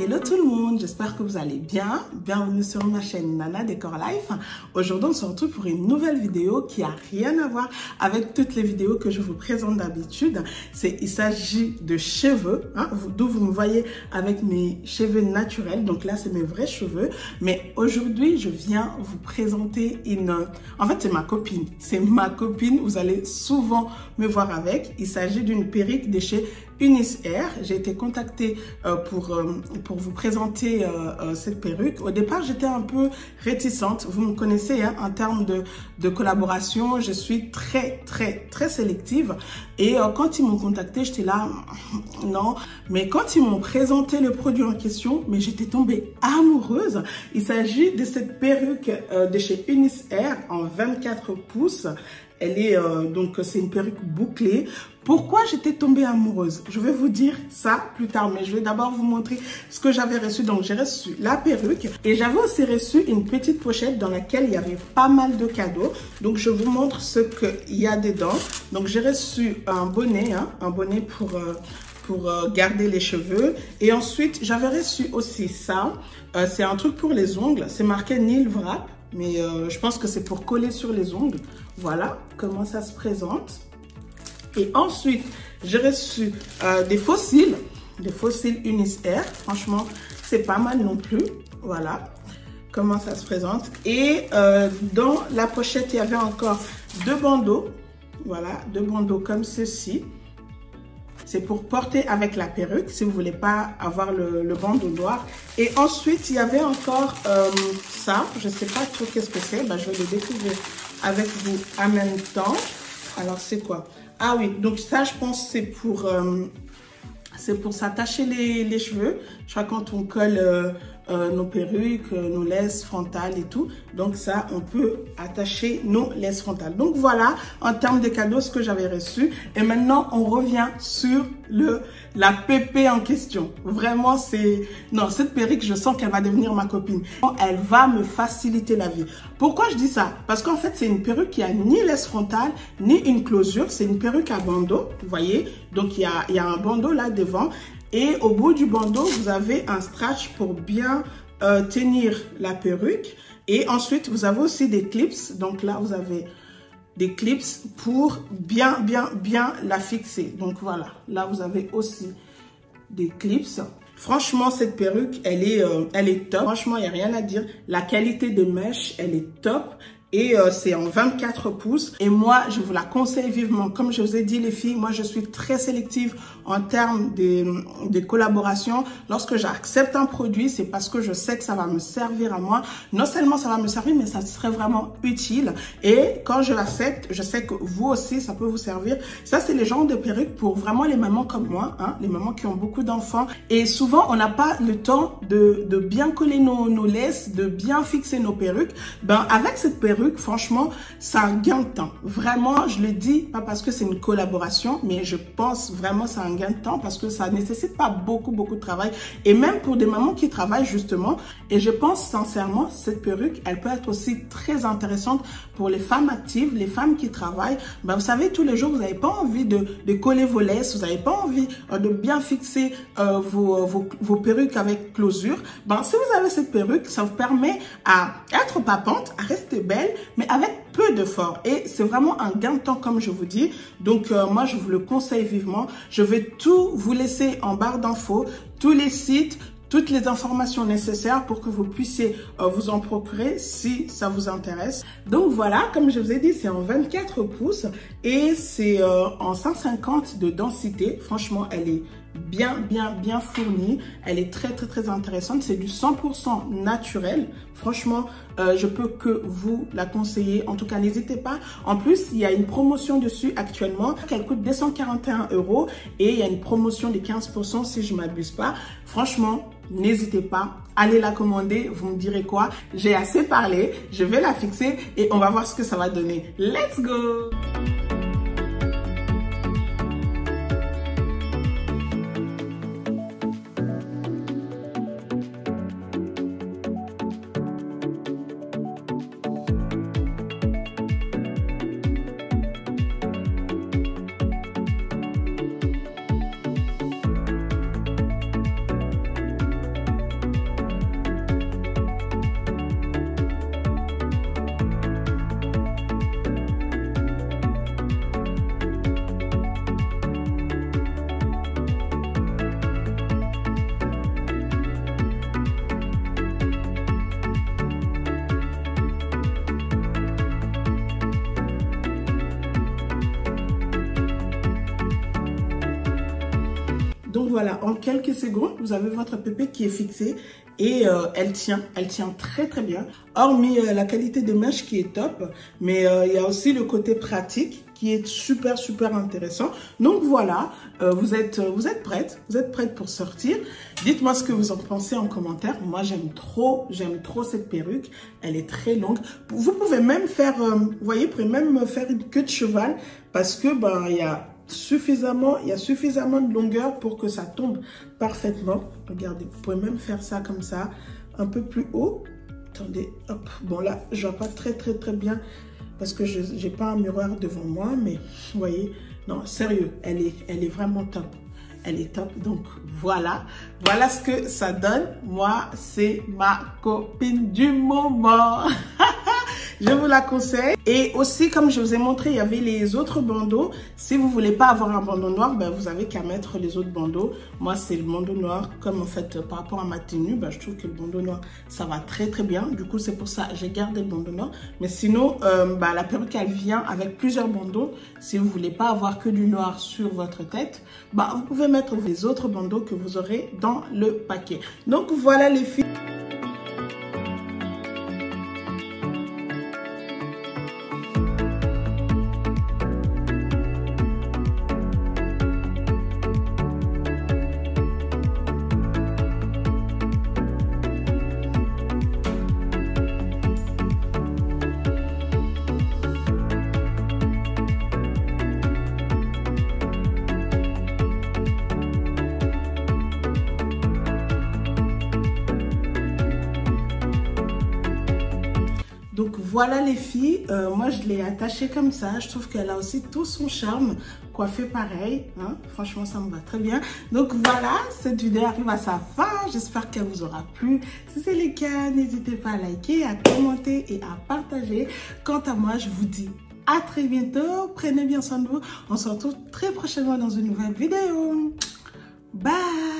Hello tout le monde, j'espère que vous allez bien. Bienvenue sur ma chaîne Nana Decor Life. Aujourd'hui, on se retrouve pour une nouvelle vidéo qui a rien à voir avec toutes les vidéos que je vous présente d'habitude. C'est il s'agit de cheveux, hein, d'où vous me voyez avec mes cheveux naturels. Donc là, c'est mes vrais cheveux. Mais aujourd'hui, je viens vous présenter une... En fait, c'est ma copine. C'est ma copine. Vous allez souvent me voir avec. Il s'agit d'une perruque de chez Unis Air. J'ai été contactée euh, pour, euh, pour vous présenter euh, cette perruque. Au départ, j'étais un peu réticente. Vous me connaissez, hein, en termes de, de collaboration, je suis très, très, très sélective. Et quand ils m'ont contacté, j'étais là, non. Mais quand ils m'ont présenté le produit en question, mais j'étais tombée amoureuse. Il s'agit de cette perruque de chez Unis Air en 24 pouces. Elle est donc c'est une perruque bouclée. Pourquoi j'étais tombée amoureuse? Je vais vous dire ça plus tard, mais je vais d'abord vous montrer ce que j'avais reçu. Donc, j'ai reçu la perruque et j'avais aussi reçu une petite pochette dans laquelle il y avait pas mal de cadeaux. Donc, je vous montre ce qu'il y a dedans. Donc, j'ai reçu un bonnet, hein, un bonnet pour... Euh, pour euh, garder les cheveux. Et ensuite, j'avais reçu aussi ça. Euh, c'est un truc pour les ongles. C'est marqué Nil Wrap, mais je pense que c'est pour coller sur les ongles. Voilà comment ça se présente. Et ensuite, j'ai reçu euh, des fossiles, des fossiles Unis Air. Franchement, c'est pas mal non plus. Voilà comment ça se présente. Et euh, dans la pochette, il y avait encore deux bandeaux. Voilà, deux bandeaux comme ceci. C'est pour porter avec la perruque, si vous voulez pas avoir le, bandeau noir. Et ensuite, il y avait encore euh, ça. Je sais pas trop qu'est-ce que c'est. Ben, je vais le découvrir avec vous en même temps. Alors, c'est quoi? Ah oui, donc ça, je pense, c'est pour, euh, pour s'attacher les, cheveux. Je crois quand on colle euh, euh, nos perruques, nos laisses frontales et tout. Donc ça, on peut attacher nos laisses frontales. Donc voilà, en termes de cadeaux, ce que j'avais reçu. Et maintenant, on revient sur le la pépé en question. Vraiment, c'est... Non, cette perruque, je sens qu'elle va devenir ma copine. Elle va me faciliter la vie. Pourquoi je dis ça? Parce qu'en fait, c'est une perruque qui a ni laisse frontale, ni une closure. C'est une perruque à bandeau, vous voyez? Donc, il y a, il y a un bandeau là devant. Et au bout du bandeau, vous avez un stretch pour bien euh, tenir la perruque. Et ensuite, vous avez aussi des clips. Donc là, vous avez des clips pour bien, bien, bien la fixer. Donc voilà, là vous avez aussi des clips. Franchement, cette perruque, elle est, euh, elle est top. Franchement, il n'y a rien à dire. La qualité de mèche, elle est top et euh, c'est en 24 pouces. Et moi, je vous la conseille vivement. Comme je vous ai dit, les filles, moi, je suis très sélective en termes de, de collaboration. Lorsque j'accepte un produit, c'est parce que je sais que ça va me servir à moi. Non seulement ça va me servir, mais ça serait vraiment utile. Et quand je l'accepte, je sais que vous aussi, ça peut vous servir. Ça, c'est les genres de perruques pour vraiment les mamans comme moi, hein, les mamans qui ont beaucoup d'enfants. Et souvent, on n'a pas le temps de, de bien coller nos, nos laisses, de bien fixer nos perruques. Ben, avec cette perruque, franchement, c'est un gain de temps. Vraiment, je le dis, pas parce que c'est une collaboration, mais je pense vraiment c'est un gain de temps parce que ça nécessite pas beaucoup, beaucoup de travail. Et même pour des mamans qui travaillent justement, et je pense sincèrement, cette perruque, elle peut être aussi très intéressante pour les femmes actives, les femmes qui travaillent. Ben, vous savez, tous les jours, vous n'avez pas envie de, coller vos laisses, vous n'avez pas envie euh, de bien fixer euh, vos, vos, vos, perruques avec closure. Ben, si vous avez cette perruque, ça vous permet à être papante, à rester belle, mais avec peu d'efforts. Et c'est vraiment un gain de temps, comme je vous dis. Donc, euh, moi, je vous le conseille vivement. Je vais tout vous laisser en barre d'infos, tous les sites, toutes les informations nécessaires pour que vous puissiez euh, vous en procurer si ça vous intéresse. Donc voilà, comme je vous ai dit, c'est en 24 pouces et c'est euh, en 150 de densité. Franchement, elle est bien, bien, bien fournie. Elle est très, très, très intéressante. C'est du 100% naturel. Franchement, euh, je peux que vous la conseiller. En tout cas, n'hésitez pas. En plus, il y a une promotion dessus actuellement. Elle coûte 241 euros et il y a une promotion de 15% si je m'abuse pas. Franchement, n'hésitez pas. Allez la commander. Vous me direz quoi. J'ai assez parlé. Je vais la fixer et on va voir ce que ça va donner. Let's go! Voilà, en quelques secondes, vous avez votre pépé qui est fixé et euh, elle tient, elle tient très très bien. Hormis euh, la qualité de mèche qui est top, mais euh, il y a aussi le côté pratique qui est super super intéressant. Donc voilà, vous êtes vous prête, vous êtes prête pour sortir. Dites-moi ce que vous en pensez en commentaire. Moi j'aime trop, j'aime trop cette perruque. Elle est très longue. Vous pouvez même faire, vous voyez, vous pouvez même faire une queue de cheval parce que ben il y a suffisamment, il y a suffisamment de longueur pour que ça tombe parfaitement. Regardez, vous pouvez même faire ça comme ça, un peu plus haut. Attendez, hop. Bon là, je vois pas très très très bien parce que je n'ai pas un miroir devant moi, mais vous voyez, non, sérieux, elle est, elle est vraiment top. Elle est top. Donc voilà, voilà ce que ça donne. Moi, c'est ma copine du moment. Je vous la conseille. Et aussi, comme je vous ai montré, il y avait les autres bandeaux. Si vous voulez pas avoir un bandeau noir, ben, vous avez qu'à mettre les autres bandeaux. Moi, c'est le bandeau noir. Comme en fait, par rapport à ma tenue, ben, je trouve que le bandeau noir, ça va très très bien. Du coup, c'est pour ça j'ai gardé le bandeau noir. Mais sinon, euh, ben, la perruque, elle vient avec plusieurs bandeaux. Si vous voulez pas avoir que du noir sur votre tête, ben, vous pouvez mettre les autres bandeaux que vous aurez dans le paquet. Donc voilà les filles. Voilà les filles, euh, moi je l'ai attachée comme ça, je trouve qu'elle a aussi tout son charme, coiffée pareil, hein. franchement ça me va très bien. Donc voilà, cette vidéo arrive à sa fin, j'espère qu'elle vous aura plu. Si c'est le cas, n'hésitez pas à liker, à commenter et à partager. Quant à moi, je vous dis à très bientôt, prenez bien soin de vous, on se retrouve très prochainement dans une nouvelle vidéo. Bye